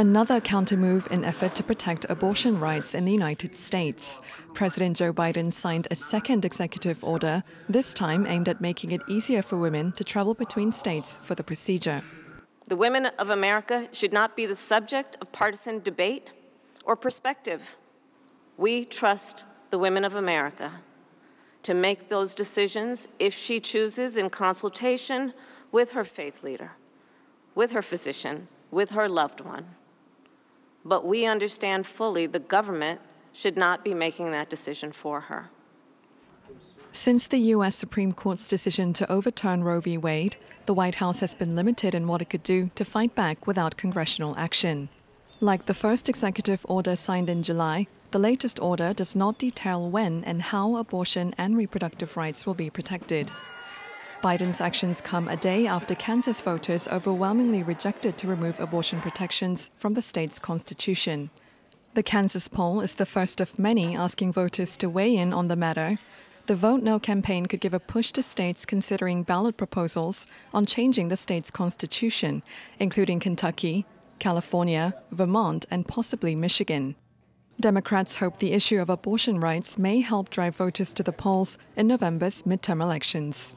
Another countermove in effort to protect abortion rights in the United States. President Joe Biden signed a second executive order, this time aimed at making it easier for women to travel between states for the procedure. The women of America should not be the subject of partisan debate or perspective. We trust the women of America to make those decisions if she chooses in consultation with her faith leader, with her physician, with her loved one but we understand fully the government should not be making that decision for her. Since the U.S. Supreme Court's decision to overturn Roe v. Wade, the White House has been limited in what it could do to fight back without congressional action. Like the first executive order signed in July, the latest order does not detail when and how abortion and reproductive rights will be protected. Biden's actions come a day after Kansas voters overwhelmingly rejected to remove abortion protections from the state's constitution. The Kansas poll is the first of many asking voters to weigh in on the matter. The Vote No campaign could give a push to states considering ballot proposals on changing the state's constitution, including Kentucky, California, Vermont, and possibly Michigan. Democrats hope the issue of abortion rights may help drive voters to the polls in November's midterm elections.